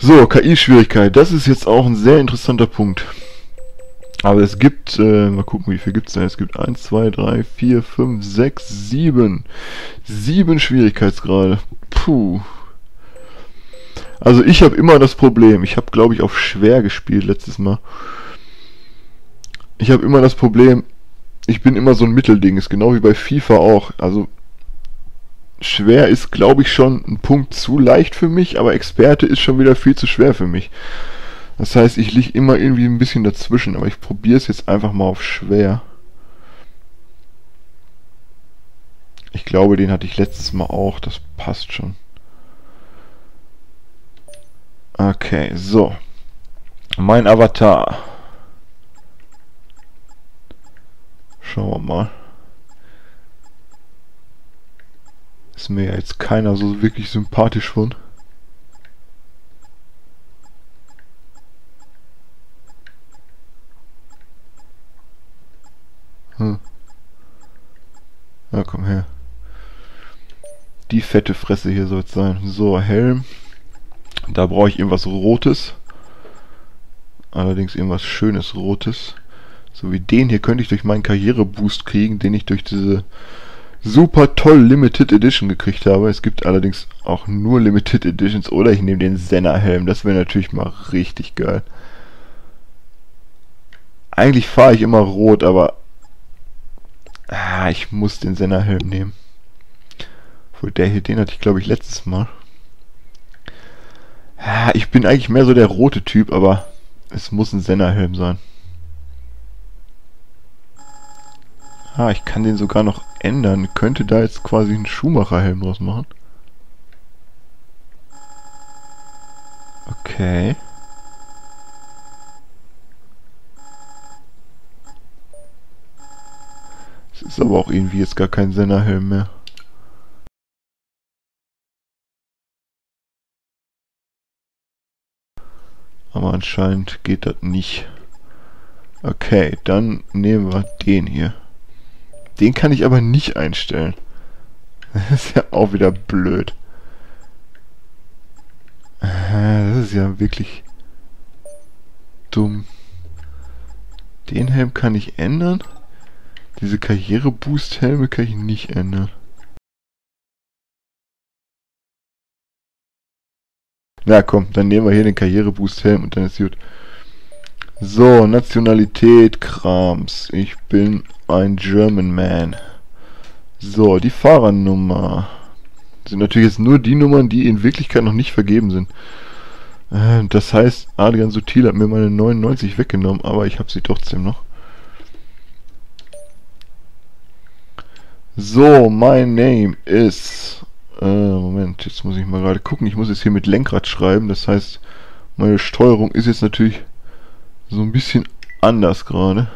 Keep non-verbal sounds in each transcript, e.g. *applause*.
So, KI-Schwierigkeit. Das ist jetzt auch ein sehr interessanter Punkt. Aber es gibt, äh, mal gucken, wie viel gibt es denn? Es gibt 1, 2, 3, 4, 5, 6, 7. 7 Schwierigkeitsgrade. Puh. Also ich habe immer das Problem, ich habe glaube ich auf schwer gespielt letztes Mal. Ich habe immer das Problem, ich bin immer so ein Mittelding, ist genau wie bei FIFA auch. Also schwer ist glaube ich schon ein Punkt zu leicht für mich, aber Experte ist schon wieder viel zu schwer für mich. Das heißt, ich liege immer irgendwie ein bisschen dazwischen, aber ich probiere es jetzt einfach mal auf schwer. Ich glaube, den hatte ich letztes Mal auch, das passt schon. Okay, so. Mein Avatar. Schauen wir mal. Ist mir jetzt keiner so wirklich sympathisch von. Hm. Ja, komm her. Die fette Fresse hier soll es sein. So, Helm. Da brauche ich irgendwas Rotes. Allerdings irgendwas Schönes Rotes. So wie den hier könnte ich durch meinen Karriereboost kriegen, den ich durch diese super toll Limited Edition gekriegt habe. Es gibt allerdings auch nur Limited Editions oder ich nehme den Senna-Helm. Das wäre natürlich mal richtig geil. Eigentlich fahre ich immer rot, aber Ah, ich muss den Senna-Helm nehmen. Obwohl der hier, den hatte ich glaube ich letztes Mal. Ah, ich bin eigentlich mehr so der rote Typ, aber es muss ein Senna-Helm sein. Ah, ich kann den sogar noch ändern. Könnte da jetzt quasi einen Schumacher-Helm draus machen. Okay. Es ist aber auch irgendwie jetzt gar kein Senderhelm mehr. Aber anscheinend geht das nicht. Okay, dann nehmen wir den hier. Den kann ich aber nicht einstellen. *laughs* Das ist ja auch wieder blöd. Das ist ja wirklich dumm. Den Helm kann ich ändern. Diese Karriere-Boost-Helme kann ich nicht ändern. Na komm, dann nehmen wir hier den Karriere-Boost-Helm und dann ist gut. So, Nationalität, Krams. Ich bin ein German Man. So, die Fahrernummer. Sind natürlich jetzt nur die Nummern, die in Wirklichkeit noch nicht vergeben sind. Äh, das heißt, Adrian Sutil hat mir meine 99 weggenommen, aber ich habe sie trotzdem noch. So, my name is... Äh, Moment, jetzt muss ich mal gerade gucken. Ich muss jetzt hier mit Lenkrad schreiben. Das heißt, meine Steuerung ist jetzt natürlich so ein bisschen anders gerade.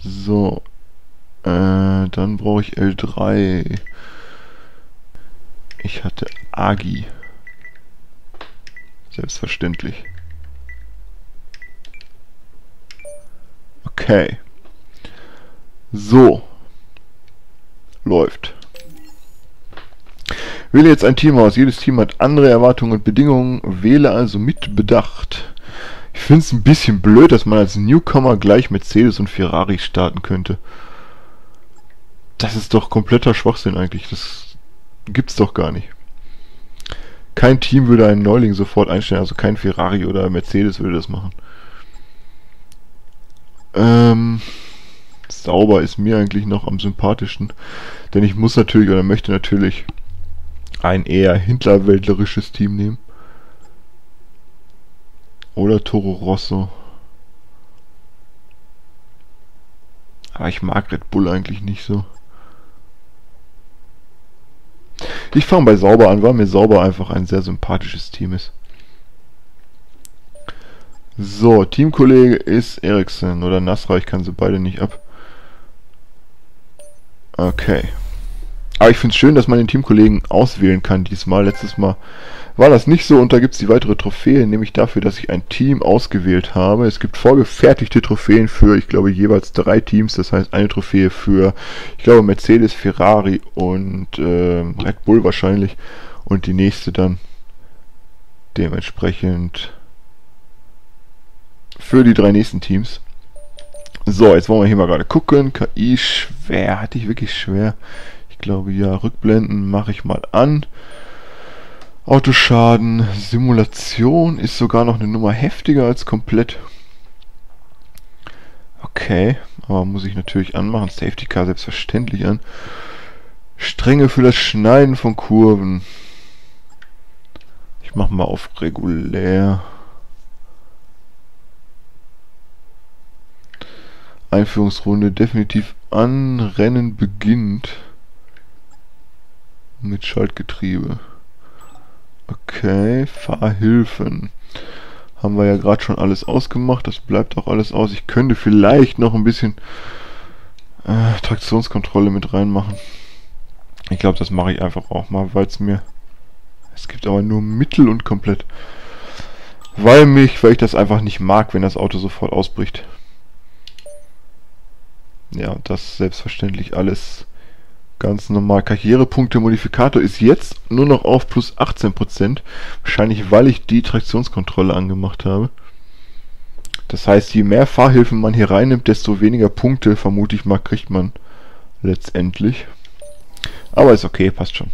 So. Äh, dann brauche ich L3. Ich hatte Agi. Selbstverständlich. Okay. So. Läuft. Wähle jetzt ein Team aus. Jedes Team hat andere Erwartungen und Bedingungen. Wähle also mit Bedacht. Ich finde es ein bisschen blöd, dass man als Newcomer gleich Mercedes und Ferrari starten könnte. Das ist doch kompletter Schwachsinn eigentlich. Das gibt's doch gar nicht. Kein Team würde einen Neuling sofort einstellen, also kein Ferrari oder Mercedes würde das machen. Ähm sauber ist mir eigentlich noch am sympathischsten. Denn ich muss natürlich oder möchte natürlich ein eher hinterwäldlerisches Team nehmen. Oder Toro Rosso. Aber ich mag Red Bull eigentlich nicht so. Ich fange bei Sauber an, weil mir Sauber einfach ein sehr sympathisches Team ist. So, Teamkollege ist Ericsson oder Nasra, ich kann sie beide nicht ab. Okay. Aber ich finde es schön, dass man den Teamkollegen auswählen kann diesmal. Letztes Mal war das nicht so und da gibt es die weitere Trophäe, nämlich dafür, dass ich ein Team ausgewählt habe. Es gibt vorgefertigte Trophäen für, ich glaube, jeweils drei Teams. Das heißt, eine Trophäe für, ich glaube, Mercedes, Ferrari und äh, Red Bull wahrscheinlich. und die nächste dann dementsprechend für die drei nächsten Teams. So, jetzt wollen wir hier mal gerade gucken. KI schwer. Hatte ich wirklich schwer? Glaube ja. Rückblenden mache ich mal an. Autoschaden. Simulation ist sogar noch eine Nummer heftiger als komplett. Okay, aber muss ich natürlich anmachen. Safety Car selbstverständlich an. Strenge für das Schneiden von Kurven. Ich mache mal auf regulär. Einführungsrunde definitiv an. Rennen beginnt. Mit Schaltgetriebe. Okay, Fahrhilfen. Haben wir ja gerade schon alles ausgemacht. Das bleibt auch alles aus. Ich könnte vielleicht noch ein bisschen äh, Traktionskontrolle mit reinmachen. Ich glaube, das mache ich einfach auch mal, weil es mir... Es gibt aber nur Mittel und komplett. Weil mich, weil ich das einfach nicht mag, wenn das Auto sofort ausbricht. Ja, das selbstverständlich alles ganz normal. Karrierepunkte Modifikator ist jetzt nur noch auf plus 18%. Wahrscheinlich, weil ich die Traktionskontrolle angemacht habe. Das heißt, je mehr Fahrhilfen man hier reinnimmt, desto weniger Punkte, vermute ich mal, kriegt man letztendlich. Aber ist okay, passt schon.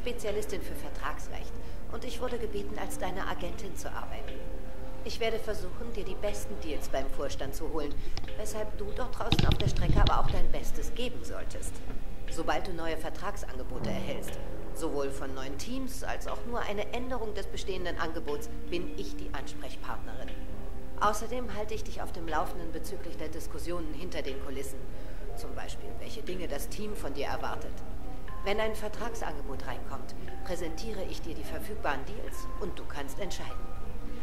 Spezialistin für Vertragsrecht. Und ich wurde gebeten, als deine Agentin zu arbeiten. Ich werde versuchen, dir die besten Deals beim Vorstand zu holen, weshalb du dort draußen auf der Strecke aber auch dein Bestes geben solltest. Sobald du neue Vertragsangebote erhältst, sowohl von neuen Teams als auch nur eine Änderung des bestehenden Angebots, bin ich die Ansprechpartnerin. Außerdem halte ich dich auf dem Laufenden bezüglich der Diskussionen hinter den Kulissen. Zum Beispiel, welche Dinge das Team von dir erwartet. Wenn ein Vertragsangebot reinkommt, präsentiere ich dir die verfügbaren Deals und du kannst entscheiden.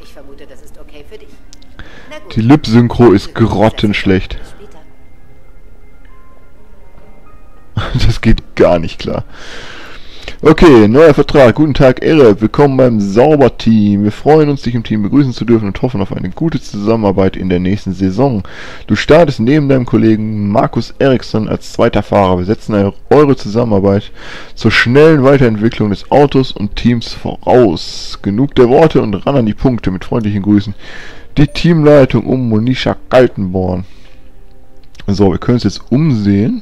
Ich vermute, das ist okay für dich. Die Lip-Synchro ist grottenschlecht. *laughs* Das geht gar nicht klar. Okay, neuer Vertrag. Guten Tag, Ehre. Willkommen beim Sauber-Team. Wir freuen uns, dich im Team begrüßen zu dürfen und hoffen auf eine gute Zusammenarbeit in der nächsten Saison. Du startest neben deinem Kollegen Markus Eriksson als zweiter Fahrer. Wir setzen eure Zusammenarbeit zur schnellen Weiterentwicklung des Autos und Teams voraus. Genug der Worte und ran an die Punkte. Mit freundlichen Grüßen. Die Teamleitung um Monisha Kaltenborn. So, wir können uns jetzt umsehen.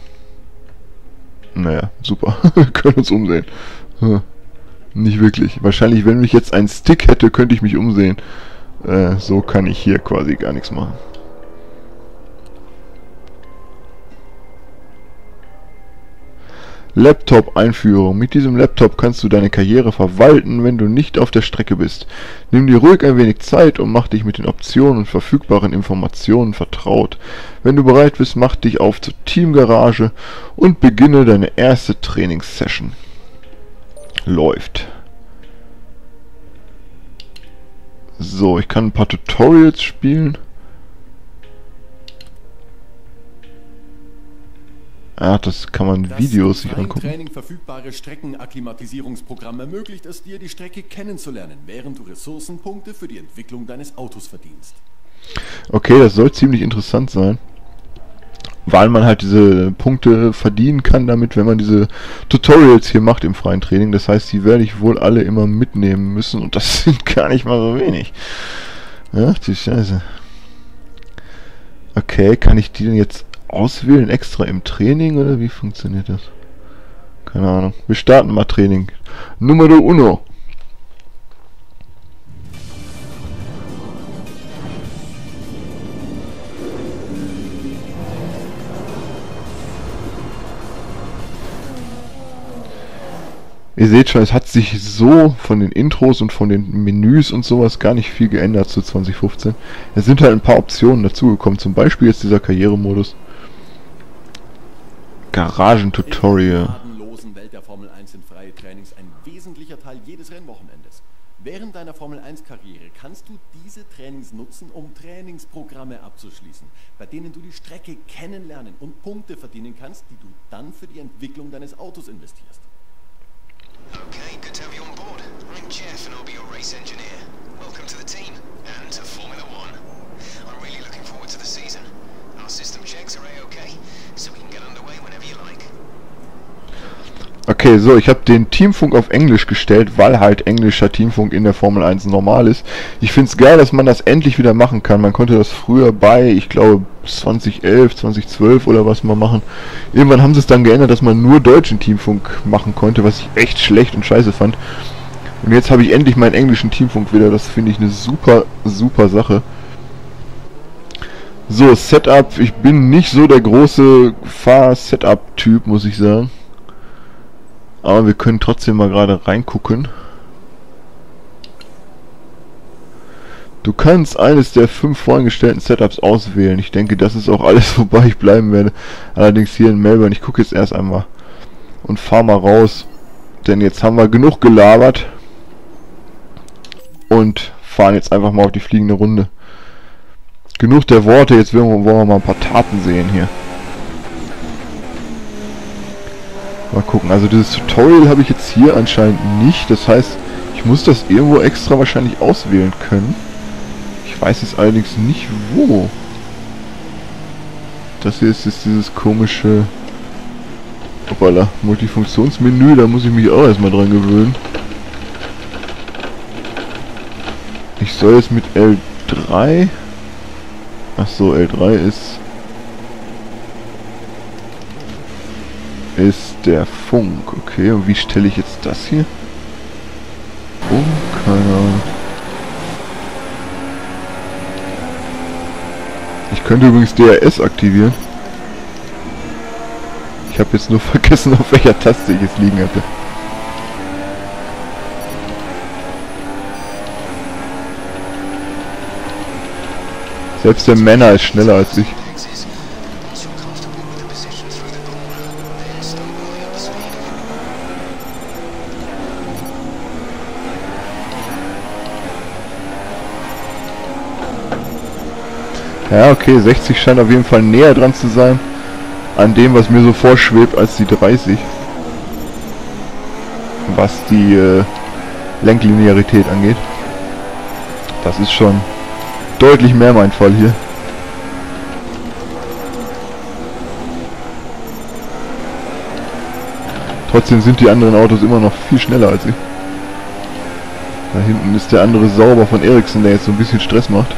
Naja, super. *laughs* Können uns umsehen. Hm. Nicht wirklich. Wahrscheinlich, wenn ich jetzt einen Stick hätte, könnte ich mich umsehen. Äh, so kann ich hier quasi gar nichts machen. Laptop-Einführung. Mit diesem Laptop kannst du deine Karriere verwalten, wenn du nicht auf der Strecke bist. Nimm dir ruhig ein wenig Zeit und mach dich mit den Optionen und verfügbaren Informationen vertraut. Wenn du bereit bist, mach dich auf zur Teamgarage und beginne deine erste Trainingssession. Läuft. So, ich kann ein paar Tutorials spielen. Ah, das kann man das Videos sich angucken. Training verfügbare Streckenakklimatisierungsprogramm ermöglicht es dir, die Strecke kennenzulernen, während du Ressourcenpunkte für die Entwicklung deines Autos verdienst. Okay, das soll ziemlich interessant sein. Weil man halt diese Punkte verdienen kann damit, wenn man diese Tutorials hier macht im freien Training. Das heißt, die werde ich wohl alle immer mitnehmen müssen und das *laughs* sind gar nicht mal so wenig. Ach, die Scheiße. Okay, kann ich die denn jetzt auswählen extra im Training oder wie funktioniert das? Keine Ahnung. Wir starten mal Training. Numero uno. Ihr seht schon, es hat sich so von den Intros und von den Menüs und sowas gar nicht viel geändert zu 2015. Es sind halt ein paar Optionen dazugekommen, zum Beispiel jetzt dieser Karrieremodus. Garagentutorial. In der Welt der Formel 1 sind freie Trainings ein wesentlicher Teil jedes Rennwochenendes. Während deiner Formel 1 Karriere kannst du diese Trainings nutzen, um Trainingsprogramme abzuschließen, bei denen du die Strecke kennenlernen und Punkte verdienen kannst, die du dann für die Entwicklung deines Autos investierst. Okay, good to have you on board. I'm Jeff and I'll be your race engineer. Welcome to the team and to Formula One. Okay, so, ich habe den Teamfunk auf Englisch gestellt, weil halt englischer Teamfunk in der Formel 1 normal ist. Ich finde es geil, dass man das endlich wieder machen kann. Man konnte das früher bei, ich glaube, 2011, 2012 oder was mal machen. Irgendwann haben sie es dann geändert, dass man nur deutschen Teamfunk machen konnte, was ich echt schlecht und scheiße fand. Und jetzt habe ich endlich meinen englischen Teamfunk wieder. Das finde ich eine super, super Sache. So, Setup. Ich bin nicht so der große Fahr-Setup-Typ, muss ich sagen. Aber wir können trotzdem mal gerade reingucken. Du kannst eines der fünf vorgestellten Setups auswählen. Ich denke, das ist auch alles, *laughs* wobei ich bleiben werde. Allerdings hier in Melbourne. Ich gucke jetzt erst einmal und fahr mal raus. Denn jetzt haben wir genug gelabert. Und fahren jetzt einfach mal auf die fliegende Runde. Genug der Worte, jetzt wollen wir mal ein paar Taten sehen hier. Mal gucken, also dieses Tutorial habe ich jetzt hier anscheinend nicht. Das heißt, ich muss das irgendwo extra wahrscheinlich auswählen können. Ich weiß jetzt allerdings nicht wo. Das hier ist jetzt dieses komische... Hoppala, Multifunktionsmenü, da muss ich mich auch erstmal dran gewöhnen. Ich soll jetzt mit L3... Ach so, L3 ist... ist der Funk. Okay, und wie stelle ich jetzt das hier? Oh, keine Ahnung. Ich könnte übrigens DRS aktivieren. Ich habe jetzt nur *laughs* vergessen, auf welcher Taste ich es liegen hatte. Selbst der Männer ist schneller als ich. Ja, okay, 60 scheint auf jeden Fall näher dran zu sein an dem, was mir so vorschwebt, als die 30. Was die äh, Lenklinearität angeht. Das ist schon deutlich mehr mein Fall hier. Trotzdem sind die anderen Autos immer noch viel schneller als ich. Da hinten ist der andere Sauber von Ericsson, der jetzt so ein bisschen Stress macht.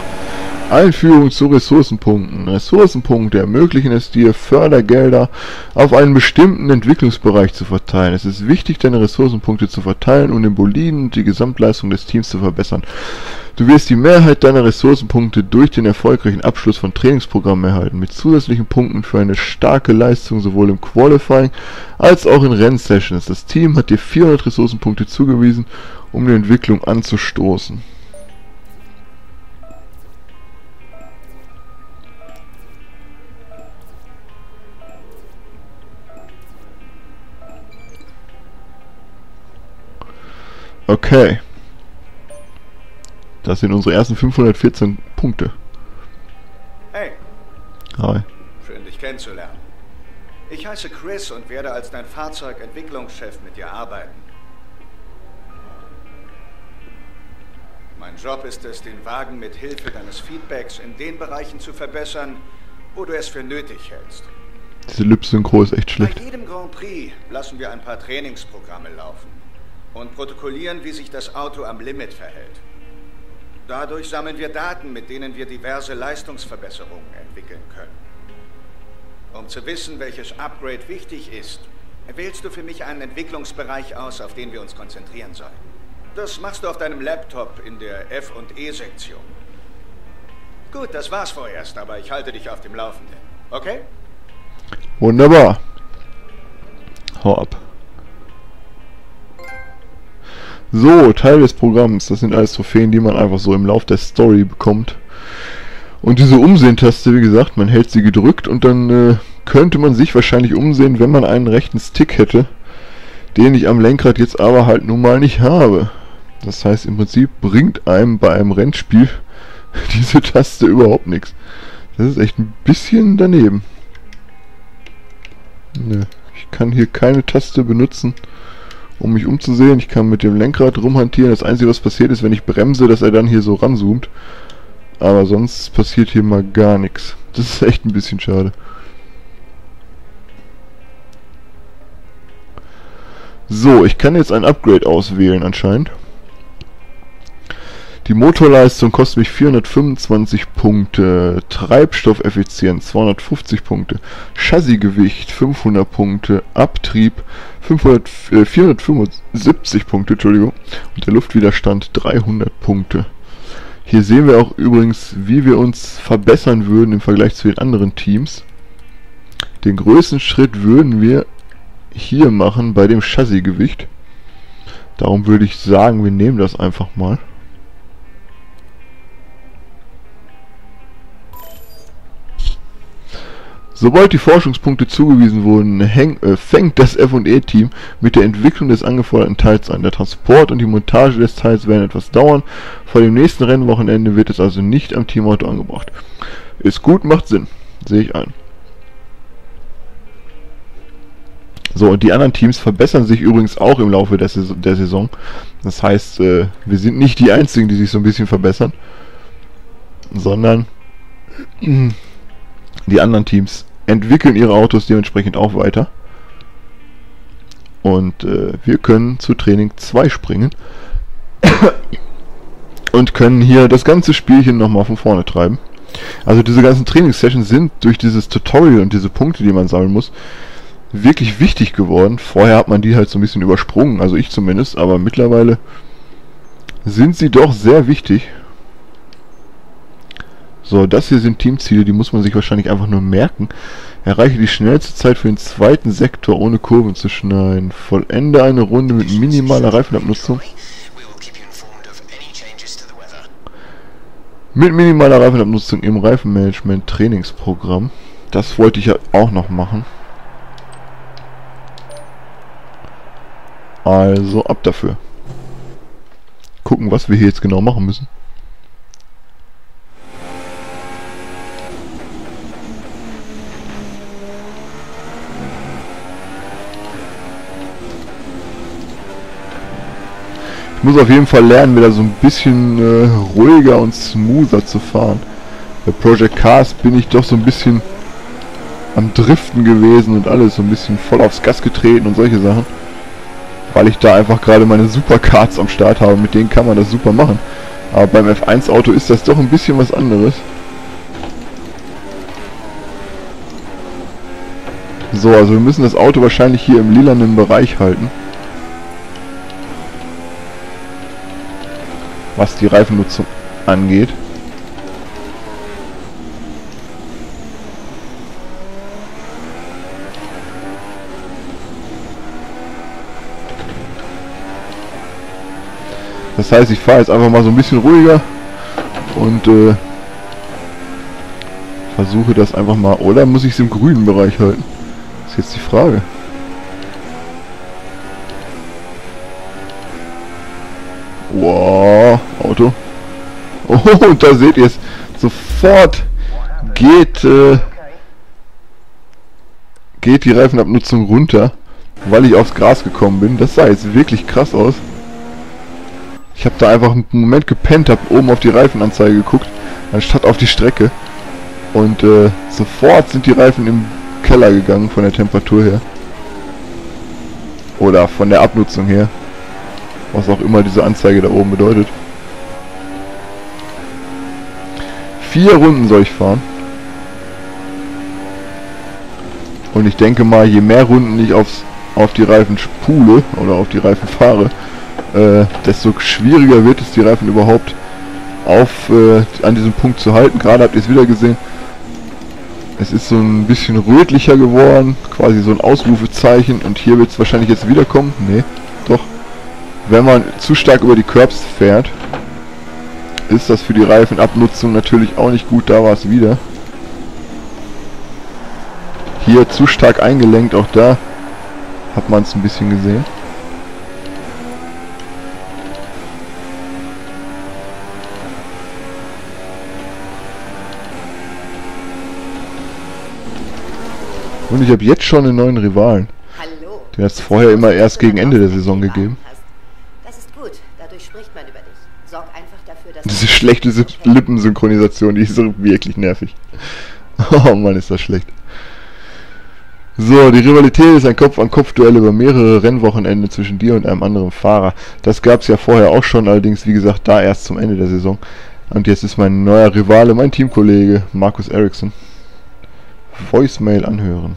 Einführung zu Ressourcenpunkten. Ressourcenpunkte ermöglichen es dir, Fördergelder auf einen bestimmten Entwicklungsbereich zu verteilen. Es ist wichtig, deine Ressourcenpunkte zu verteilen, um den Boliden und die Gesamtleistung des Teams zu verbessern. Du wirst die Mehrheit deiner Ressourcenpunkte durch den erfolgreichen Abschluss von Trainingsprogrammen erhalten, mit zusätzlichen Punkten für eine starke Leistung sowohl im Qualifying als auch in Rennsessions. Das Team hat dir 400 Ressourcenpunkte zugewiesen, um die Entwicklung anzustoßen. Okay. Das sind unsere ersten 514 Punkte. Hey, Hi. schön dich kennenzulernen. Ich heiße Chris und werde als dein Fahrzeugentwicklungschef mit dir arbeiten. Mein Job ist es, den Wagen mit Hilfe deines Feedbacks in den Bereichen zu verbessern, wo du es für nötig hältst. Diese Lip-Synchro ist echt Bei schlecht. jedem Grand Prix lassen wir ein paar Trainingsprogramme laufen und protokollieren, wie sich das Auto am Limit verhält. Dadurch sammeln wir Daten, mit denen wir diverse Leistungsverbesserungen entwickeln können. Um zu wissen, welches Upgrade wichtig ist, wählst du für mich einen Entwicklungsbereich aus, auf den wir uns konzentrieren sollen. Das machst du auf deinem Laptop in der F&E-Sektion. Gut, das war's vorerst, aber ich halte dich auf dem Laufenden. Okay? Wunderbar. Hau ab. So, Teil des Programms. Das sind alles Trophäen, die man einfach so im Lauf der Story bekommt. Und diese Umsehen-Taste, wie gesagt, man hält sie gedrückt und dann äh, könnte man sich wahrscheinlich umsehen, wenn man einen rechten Stick hätte, den ich am Lenkrad jetzt aber halt nun mal nicht habe. Das heißt, im Prinzip bringt einem bei einem Rennspiel *laughs* diese Taste überhaupt nichts. Das ist echt ein bisschen daneben. Nö, ich kann hier keine Taste benutzen, um mich umzusehen. Ich kann mit dem Lenkrad rumhantieren. Das Einzige, was passiert ist, wenn ich bremse, dass er dann hier so ranzoomt. Aber sonst passiert hier mal gar nichts. Das ist echt ein bisschen schade. So, ich kann jetzt ein Upgrade auswählen anscheinend. Die Motorleistung kostet mich 425 Punkte, Treibstoffeffizienz 250 Punkte, Chassisgewicht 500 Punkte, Abtrieb 500, äh, 475 Punkte, Entschuldigung, und der Luftwiderstand 300 Punkte. Hier sehen wir auch übrigens, wie wir uns verbessern würden im Vergleich zu den anderen Teams. Den größten Schritt würden wir hier machen bei dem Chassisgewicht. Darum würde ich sagen, wir nehmen das einfach mal. Sobald die Forschungspunkte zugewiesen wurden, äh, fängt das F&E-Team mit der Entwicklung des angeforderten Teils an. Der Transport und die Montage des Teils werden etwas dauern. Vor dem nächsten Rennwochenende wird es also nicht am Teamauto angebracht. Ist gut, macht Sinn. Sehe ich ein. So, und die anderen Teams verbessern sich übrigens auch im Laufe der Saison. Der Saison. Das heißt, äh, wir sind nicht die Einzigen, die sich so ein bisschen verbessern, sondern die anderen Teams entwickeln ihre Autos dementsprechend auch weiter. Und äh, wir können zu Training 2 springen. *coughs* und können hier das ganze Spielchen nochmal von vorne treiben. Also diese ganzen Trainingssessions sind durch dieses Tutorial und diese Punkte, die man sammeln muss, wirklich wichtig geworden. Vorher hat man die halt so ein bisschen übersprungen, also ich zumindest, aber mittlerweile sind sie doch sehr wichtig. So, das hier sind Teamziele, die muss man sich wahrscheinlich einfach nur merken. Erreiche die schnellste Zeit für den zweiten Sektor ohne Kurven zu schneiden. Vollende eine Runde mit minimaler Reifenabnutzung. Mit minimaler Reifenabnutzung im Reifenmanagement Trainingsprogramm. Das wollte ich ja auch noch machen. Also ab dafür. Gucken, was wir hier jetzt genau machen müssen. Muss auf jeden Fall lernen, wieder so ein bisschen äh, ruhiger und smoother zu fahren. Bei Project Cars bin ich doch so ein bisschen am Driften gewesen und alles, so ein bisschen voll aufs Gas getreten und solche Sachen. Weil ich da einfach gerade meine Supercards am Start habe, mit denen kann man das super machen. Aber beim F1 Auto ist das doch ein bisschen was anderes. So, also wir müssen das Auto wahrscheinlich hier im lilanen Bereich halten. Was die Reifennutzung angeht. Das heißt, ich fahre jetzt einfach mal so ein bisschen ruhiger und äh, versuche das einfach mal. Oder muss ich es im grünen Bereich halten? Das ist jetzt die Frage. Wow, Auto. Oh, und da seht ihr es. Sofort geht, äh, geht die Reifenabnutzung runter, weil ich aufs Gras gekommen bin. Das sah jetzt wirklich krass aus. Ich habe da einfach einen Moment gepennt, habe oben auf die Reifenanzeige geguckt, anstatt auf die Strecke. Und äh, sofort sind die Reifen im Keller gegangen von der Temperatur her. Oder von der Abnutzung her. Was auch immer diese Anzeige da oben bedeutet. Vier Runden soll ich fahren. Und ich denke mal, je mehr Runden ich aufs, auf die Reifen spule oder auf die Reifen fahre, äh, desto schwieriger wird es, die Reifen überhaupt auf äh, an diesem Punkt zu halten. Gerade habt ihr es wieder gesehen. Es ist so ein bisschen rötlicher geworden, quasi so ein Ausrufezeichen. Und hier wird es wahrscheinlich jetzt wiederkommen. Nee, doch wenn man zu stark über die Curbs fährt, ist das für die Reifenabnutzung natürlich auch nicht gut. Da war es wieder. Hier zu stark eingelenkt, auch da hat man es ein bisschen gesehen. Und ich habe jetzt schon einen neuen Rivalen. Den hat es vorher immer erst gegen Ende der Saison gegeben. Schlechte Lippensynchronisation, die ist so wirklich nervig. *laughs* Oh Mann, ist das schlecht. So, die Rivalität ist ein Kopf-an-Kopf-Duell über mehrere Rennwochenende zwischen dir und einem anderen Fahrer. Das gab es ja vorher auch schon, allerdings wie gesagt da erst zum Ende der Saison. Und jetzt ist mein neuer Rivale, mein Teamkollege Markus Eriksson. Voicemail anhören.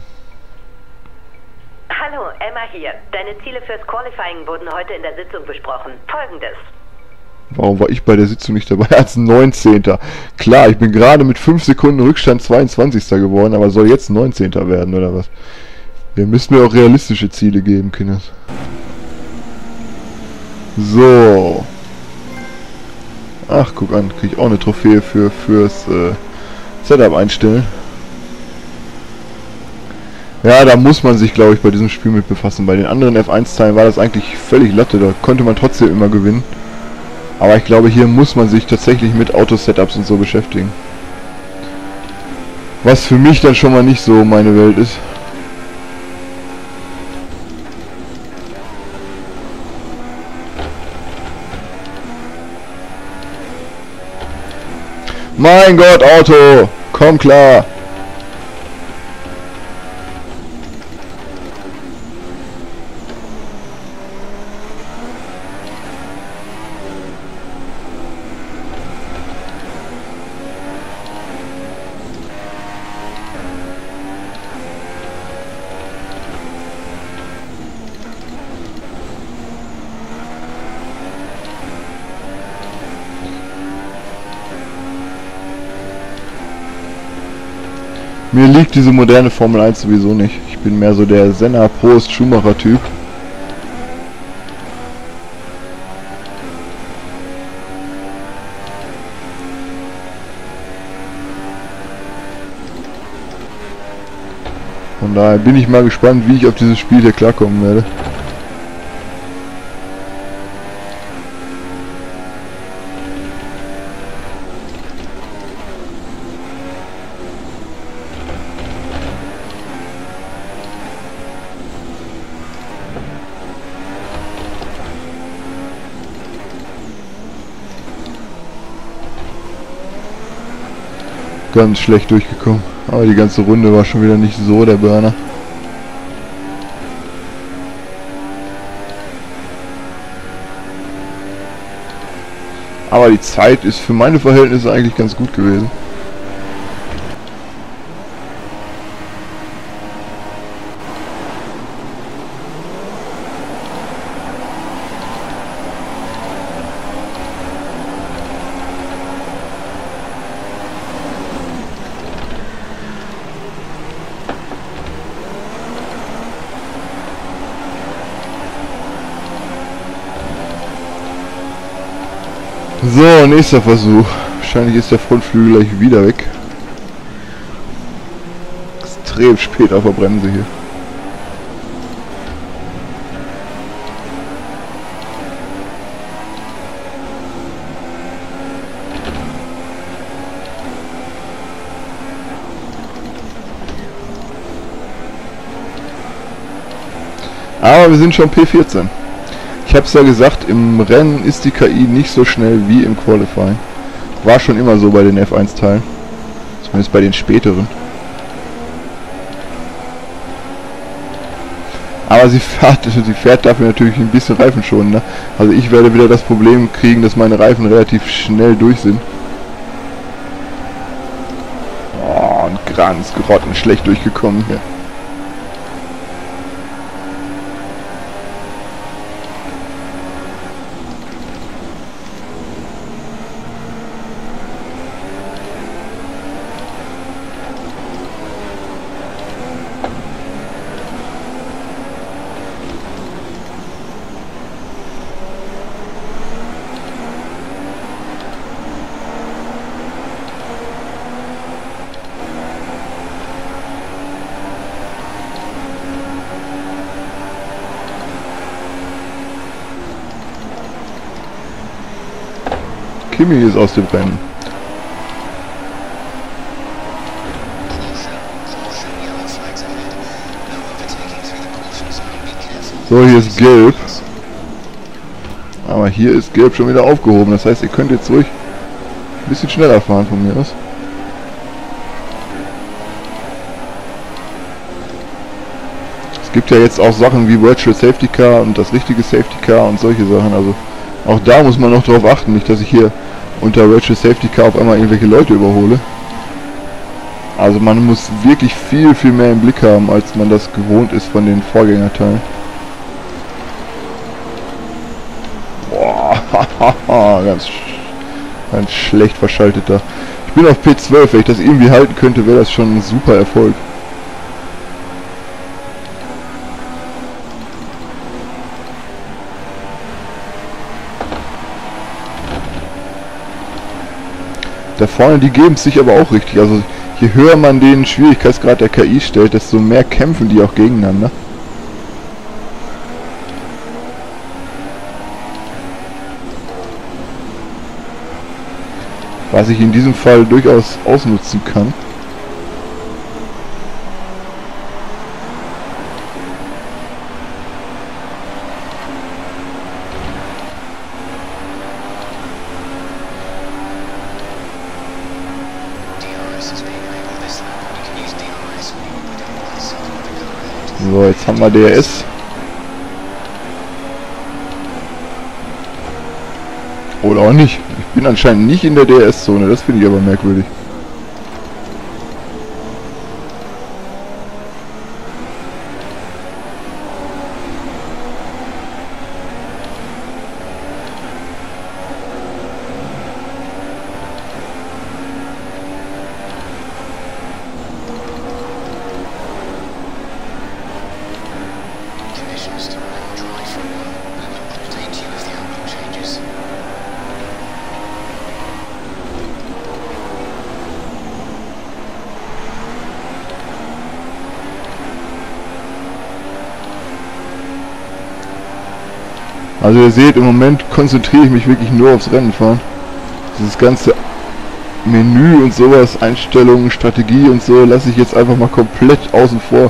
Hallo, Emma hier. Deine Ziele fürs Qualifying wurden heute in der Sitzung besprochen. Folgendes. Warum war ich bei der Sitzung nicht dabei als 19. Klar, ich bin gerade mit 5 Sekunden Rückstand 22. geworden, aber soll jetzt 19. werden, oder was? Wir müssen mir auch realistische Ziele geben, Kinders. So. Ach, guck an, krieg ich auch eine Trophäe für fürs äh, Setup einstellen. Ja, da muss man sich, glaube ich, bei diesem Spiel mit befassen. Bei den anderen F1-Teilen war das eigentlich völlig Latte, da konnte man trotzdem immer gewinnen. Aber ich glaube, hier muss man sich tatsächlich mit Auto-Setups und so beschäftigen. Was für mich dann schon mal nicht so meine Welt ist. Mein Gott, Auto! Komm klar! Mir liegt diese moderne Formel 1 sowieso nicht. Ich bin mehr so der Senna Prost Schumacher Typ. Von daher bin ich mal gespannt, wie ich auf dieses Spiel hier klarkommen werde. Ganz schlecht durchgekommen. Aber die ganze Runde war schon wieder nicht so der Burner. Aber die Zeit ist für meine Verhältnisse eigentlich ganz gut gewesen. So, nächster Versuch. Wahrscheinlich ist der Frontflügel gleich wieder weg. Extrem spät auf der Bremse hier. Aber wir sind schon P14. Ich habe es ja gesagt, im Rennen ist die KI nicht so schnell wie im Qualifying. War schon immer so bei den F1-Teilen. Zumindest bei den späteren. Aber sie fährt, sie fährt dafür natürlich ein bisschen Reifen schon. Ne? Also ich werde wieder das Problem kriegen, dass meine Reifen relativ schnell durch sind. Oh, und ganz grotten schlecht durchgekommen hier. Kimi ist aus dem Rennen. So, hier ist gelb. Aber hier ist gelb schon wieder aufgehoben. Das heißt, ihr könnt jetzt ruhig ein bisschen schneller fahren von mir aus. Es gibt ja jetzt auch Sachen wie Virtual Safety Car und das richtige Safety Car und solche Sachen. Also auch da muss man noch darauf achten, nicht dass ich hier unter Virtual Safety Car auf einmal irgendwelche Leute überhole. Also man muss wirklich viel, viel mehr im Blick haben, als man das gewohnt ist von den Vorgängerteilen. Boah, *laughs* ganz, ganz schlecht verschaltet da. Ich bin auf P12, wenn ich das irgendwie halten könnte, wäre das schon ein super Erfolg. Da vorne, die geben sich aber auch richtig. Also je höher man den Schwierigkeitsgrad der KI stellt, desto mehr kämpfen die auch gegeneinander. Was ich in diesem Fall durchaus ausnutzen kann. DRS is being enabled this lap. You can use DRS when you put in place of the car wir DRS. Oder auch nicht. Ich bin anscheinend nicht in der DRS-Zone. Das finde ich aber merkwürdig. Also ihr seht, im Moment konzentriere ich mich wirklich nur aufs Rennenfahren. Dieses ganze Menü und sowas, Einstellungen, Strategie und so, lasse ich jetzt einfach mal komplett außen vor,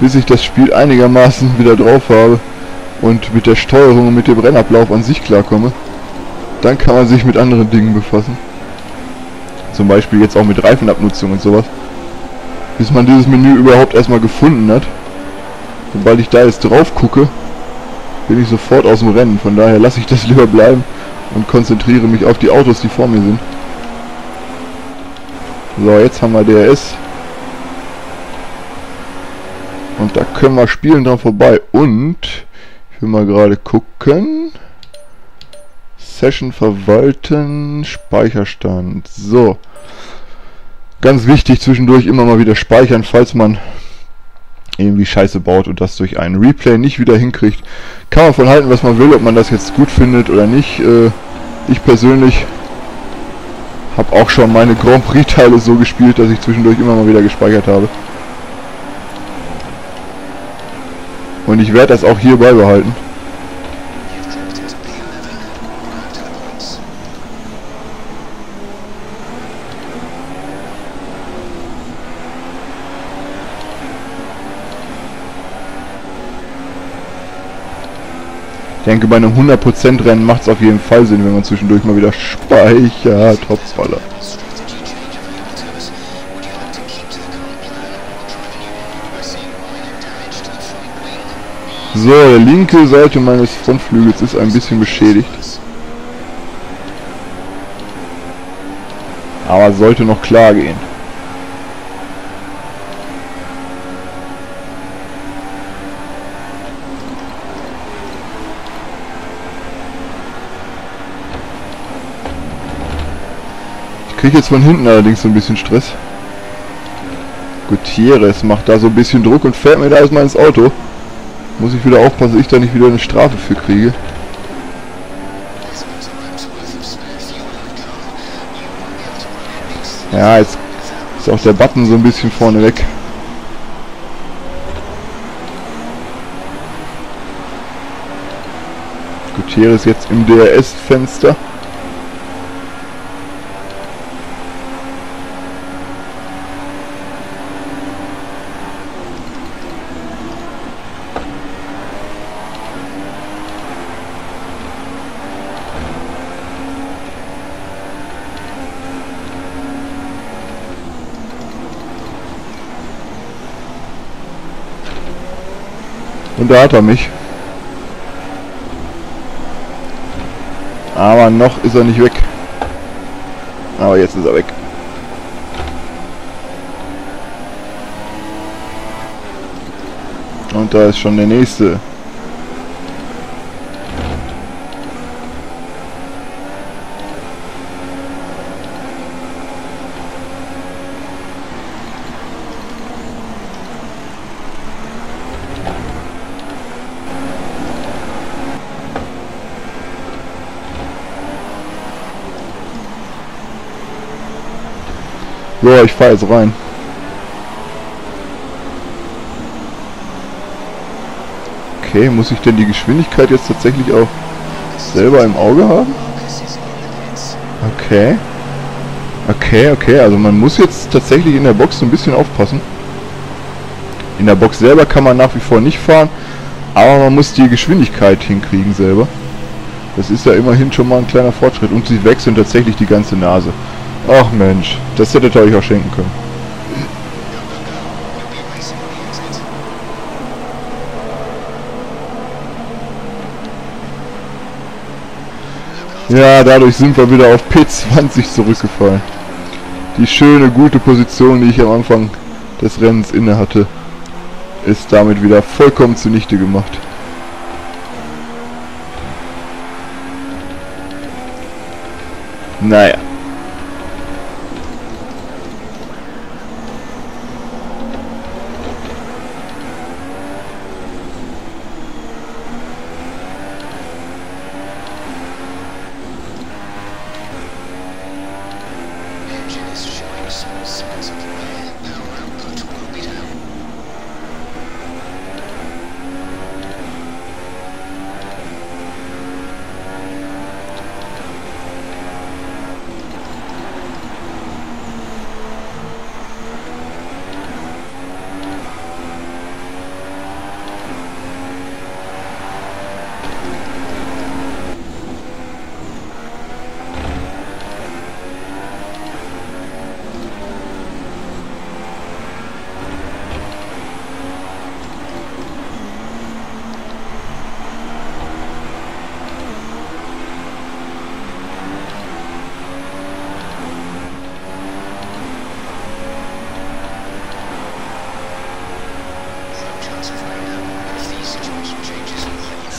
bis ich das Spiel einigermaßen wieder drauf habe und mit der Steuerung und mit dem Rennablauf an sich klarkomme. Dann kann man sich mit anderen Dingen befassen. Zum Beispiel jetzt auch mit Reifenabnutzung und sowas. Bis man dieses Menü überhaupt erstmal gefunden hat. Sobald ich da jetzt drauf gucke, bin ich sofort aus dem Rennen. Von daher lasse ich das *laughs* lieber bleiben und konzentriere mich auf die Autos, die vor mir sind. So, jetzt haben wir DRS. Und da können wir spielen dran vorbei. Und ich will mal gerade gucken. Session verwalten, Speicherstand. So. Ganz wichtig, zwischendurch immer mal wieder speichern, falls man irgendwie Scheiße baut und das durch einen Replay nicht wieder hinkriegt. Kann man von halten, was man will, ob man das jetzt gut findet oder nicht. Äh, ich persönlich habe auch schon meine Grand Prix Teile so gespielt, dass ich zwischendurch immer mal wieder gespeichert habe. Und ich werde das auch hier beibehalten. Denke, bei einem 100% Rennen macht es auf jeden Fall Sinn, wenn man zwischendurch mal wieder speichert. Wing. So, der linke Seite meines Frontflügels ist ein bisschen beschädigt. Aber sollte noch klar gehen. Kriege jetzt von hinten allerdings so ein bisschen Stress. Gutierrez macht da so ein bisschen Druck und fährt mir da erstmal ins Auto. Muss ich wieder aufpassen, ich da nicht wieder eine Strafe für kriege. Ja, jetzt ist auch der Button so ein bisschen vorne weg. Gutierrez jetzt im DRS-Fenster. Da hat er mich. Aber noch ist er nicht weg. Aber jetzt ist er weg. Und da ist schon der nächste. So, ich fahre jetzt rein. Okay, muss ich denn die Geschwindigkeit jetzt tatsächlich auch selber im Auge haben? Okay. Okay, okay, also man muss jetzt tatsächlich in der Box so ein bisschen aufpassen. In der Box selber kann man nach wie vor nicht fahren, aber man muss die Geschwindigkeit hinkriegen selber. Das ist ja immerhin schon mal ein kleiner Fortschritt und sie wechseln tatsächlich die ganze Nase. Ach Mensch, das hättet ihr euch auch schenken können. Ja, dadurch sind wir wieder auf P20 zurückgefallen. Die schöne, gute Position, die ich am Anfang des Rennens inne hatte, ist damit wieder vollkommen zunichte gemacht. Naja. isso aqui.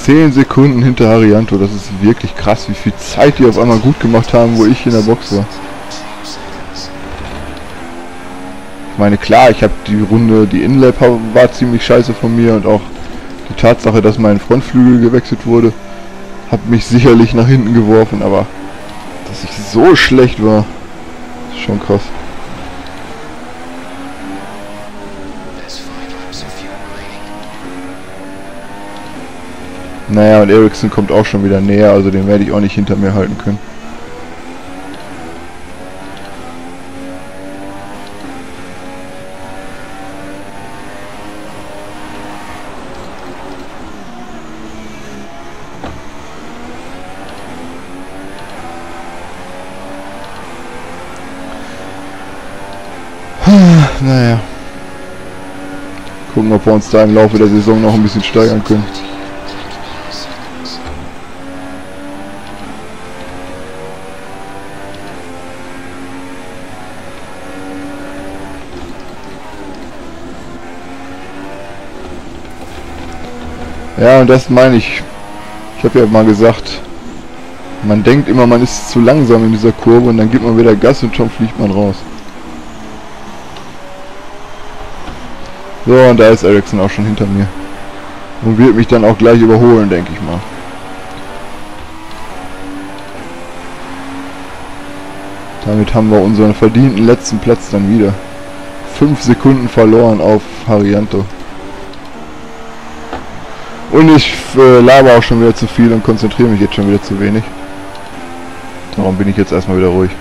10 Sekunden hinter Harianto, das ist wirklich krass, wie viel Zeit die auf einmal gut gemacht haben, wo ich in der Box war. Ich meine, klar, ich habe die Runde, die Inlap war ziemlich scheiße von mir und auch die Tatsache, dass mein Frontflügel gewechselt wurde, hat mich sicherlich nach hinten geworfen, aber dass ich so schlecht war, ist schon krass. Naja, und Ericsson kommt auch schon wieder näher, also den werde ich auch nicht hinter mir halten können. *sighs* Naja. Gucken, ob wir uns da im Laufe der Saison noch ein bisschen steigern können. Ja, und das meine ich. Ich habe ja mal gesagt, man denkt immer, man ist zu langsam in dieser Kurve und dann gibt man wieder Gas und schon fliegt man raus. So, und da ist Ericsson auch schon hinter mir. Und wird mich dann auch gleich überholen, denke ich mal. Damit haben wir unseren verdienten letzten Platz dann wieder. Fünf Sekunden verloren auf Harianto. Und ich äh, laber auch schon wieder zu viel und konzentriere mich jetzt schon wieder zu wenig. Darum bin ich jetzt erstmal wieder ruhig.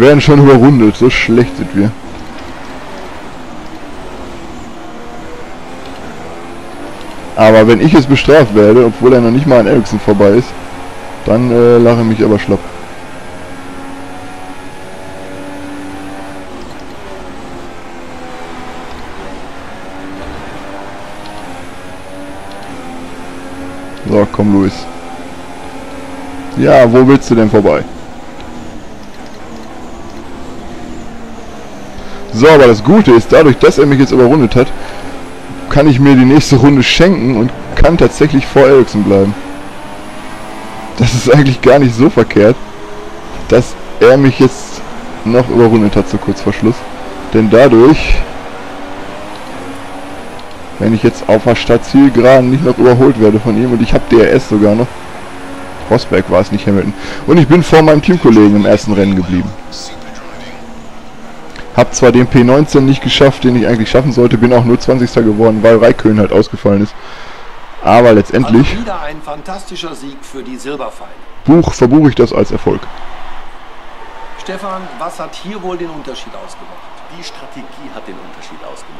Wir werden schon überrundet, so schlecht sind wir. Aber wenn ich jetzt bestraft werde, obwohl er noch nicht mal an Ericsson vorbei ist, dann äh, lache ich mich aber schlapp. So, komm Luis. Ja, wo willst du denn vorbei? So, aber das Gute ist, dadurch, dass er mich jetzt überrundet hat, kann ich mir die nächste Runde schenken und kann tatsächlich vor Ericsson bleiben. Das ist eigentlich gar nicht so verkehrt, dass er mich jetzt noch überrundet hat, so kurz vor Schluss. Denn dadurch, wenn ich jetzt auf der Stadtzielgeraden nicht noch überholt werde von ihm und ich habe DRS sogar noch, Rosberg war es nicht Hamilton, und ich bin vor meinem Teamkollegen im ersten Rennen geblieben. Hab zwar den P19 nicht geschafft, den ich eigentlich schaffen sollte, bin auch nur 20. geworden, weil Raikön halt ausgefallen ist. Aber letztendlich Also wieder ein fantastischer Sieg für die Silberpfeile. buch, verbuche ich das als Erfolg. Stefan, was hat hier wohl den Unterschied ausgemacht? Die Strategie hat den Unterschied ausgemacht.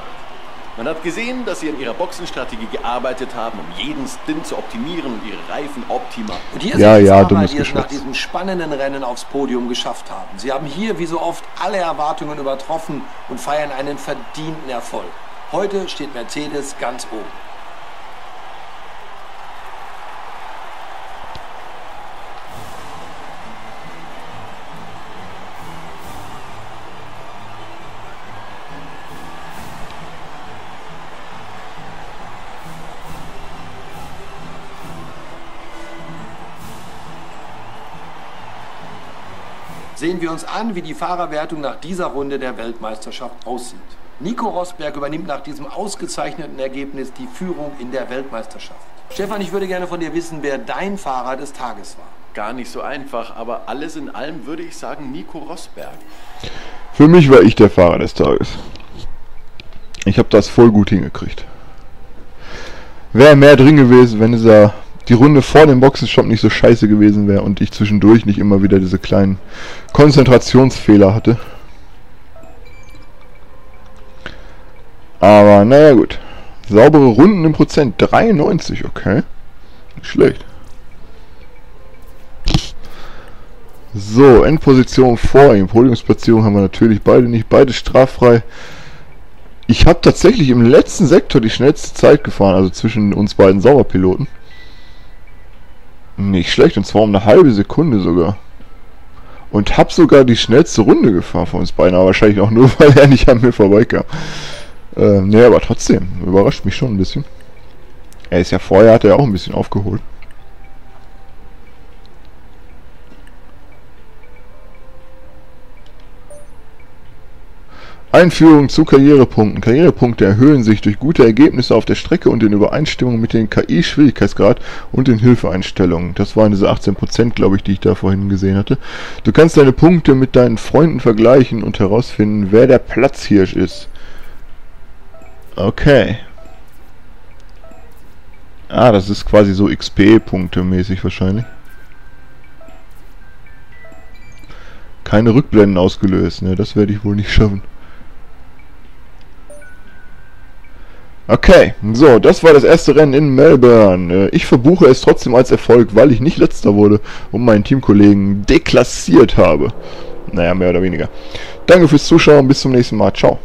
Man hat gesehen, dass sie an ihrer Boxenstrategie gearbeitet haben, um jeden Stint zu optimieren und ihre Reifen optimal. Und hier Ja, sind die ja, Fahrer, dummes die es nach diesem spannenden Rennen aufs Podium geschafft haben. Sie haben hier wie so oft alle Erwartungen übertroffen und feiern einen verdienten Erfolg. Heute steht Mercedes ganz oben. Wir uns an, wie die Fahrerwertung nach dieser Runde der Weltmeisterschaft aussieht. Nico Rosberg übernimmt nach diesem ausgezeichneten Ergebnis die Führung in der Weltmeisterschaft. Stefan, ich würde gerne von dir wissen, wer dein Fahrer des Tages war. Gar nicht so einfach, aber alles in allem würde ich sagen Nico Rosberg. Für mich war ich der Fahrer des Tages. Ich habe das voll gut hingekriegt. Wäre mehr drin gewesen, wenn dieser die Runde vor dem Boxenstopp nicht so scheiße gewesen wäre und ich zwischendurch nicht immer wieder diese kleinen Konzentrationsfehler hatte. Aber naja gut. Saubere Runden im Prozent. 93, okay. Nicht schlecht. So, Endposition vor ihm. Podiumsplatzierung haben wir natürlich beide nicht. Beide straffrei. Ich habe tatsächlich im letzten Sektor die schnellste Zeit gefahren, also zwischen uns beiden Sauberpiloten. Nicht schlecht, und zwar um eine halbe Sekunde sogar. Und habe sogar die schnellste Runde gefahren von uns beiden, aber wahrscheinlich auch nur, *laughs* weil er nicht an mir vorbeikam. Ähm, ne, aber trotzdem, überrascht mich schon ein bisschen. Er ist ja vorher, hat er auch ein bisschen aufgeholt. Einführung zu Karrierepunkten. Karrierepunkte erhöhen sich durch gute Ergebnisse auf der Strecke und in Übereinstimmung mit dem KI-Schwierigkeitsgrad und den Hilfeeinstellungen. Das waren diese 18%, glaube ich, die ich da vorhin gesehen hatte. Du kannst deine Punkte mit deinen Freunden vergleichen und herausfinden, wer der Platzhirsch ist. Okay. Ah, das ist quasi so XP-Punkte mäßig wahrscheinlich. Keine Rückblenden ausgelöst, ne? Das werde ich wohl nicht schaffen. Okay, so, das war das erste Rennen in Melbourne. Äh, Ich verbuche es trotzdem als Erfolg, weil ich nicht letzter wurde und meinen Teamkollegen deklassiert habe. Naja, mehr oder weniger. Danke fürs Zuschauen, bis zum nächsten Mal. Ciao.